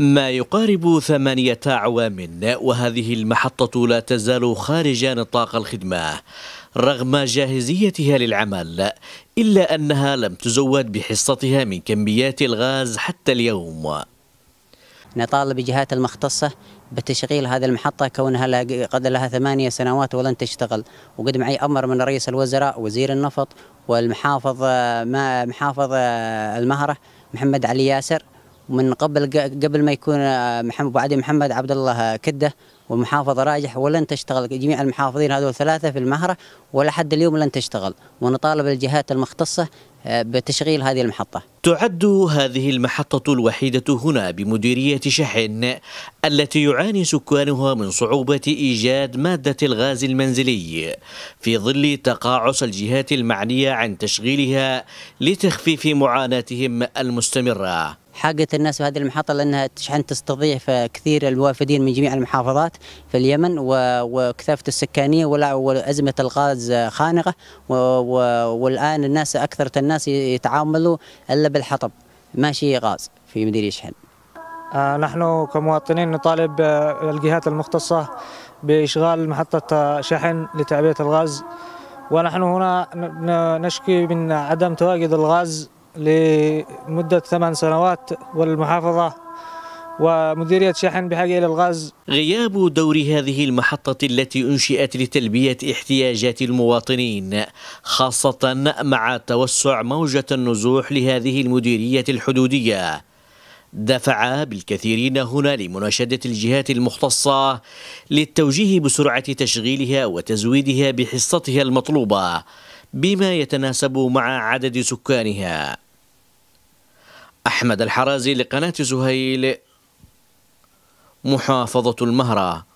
ما يقارب ثمانية أعوام وهذه المحطة لا تزال خارج نطاق الخدمة. رغم جاهزيتها للعمل إلا أنها لم تزود بحصتها من كميات الغاز حتى اليوم. نطالب الجهات المختصة بتشغيل هذه المحطة كونها قد لها ثمانية سنوات ولن تشتغل. وقد معي أمر من رئيس الوزراء وزير النفط والمحافظ ما محافظ المهرة محمد علي ياسر ومن قبل قبل ما يكون محمد أبو محمد عبد الله كدة والمحافظة راجح ولن تشتغل جميع المحافظين هذول ثلاثة في المهرة ولحد اليوم لن تشتغل. ونطالب الجهات المختصة آه، بتشغيل هذه المحطة. تعد هذه المحطة الوحيدة هنا بمديرية شحن التي يعاني سكانها من صعوبة إيجاد مادة الغاز المنزلي. في ظل تقاعس الجهات المعنية عن تشغيلها لتخفيف معاناتهم المستمرة. حاجة الناس في هذه المحطة لأنها تشحن تستضيف كثير الوافدين من جميع المحافظات في اليمن وكثافة السكانية وأزمة الغاز خانقة والآن الناس أكثر الناس يتعاملوا إلا بالحطب ماشي غاز في مديرية شحن. آه نحن كمواطنين نطالب آه، الجهات المختصة بإشغال محطة شحن لتعبئة الغاز ونحن هنا نشكي من عدم تواجد الغاز لمدة ثمان سنوات والمحافظة ومديرية شحن بحاجة إلى الغاز. غياب دور هذه المحطة التي أنشئت لتلبية احتياجات المواطنين خاصة مع توسع موجة النزوح لهذه المديرية الحدودية. دفع بالكثيرين هنا لمناشدة الجهات المختصة للتوجيه بسرعة تشغيلها وتزويدها بحصتها المطلوبة. بما يتناسب مع عدد سكانها. أحمد الحرازي لقناة زهيل محافظة المهرة.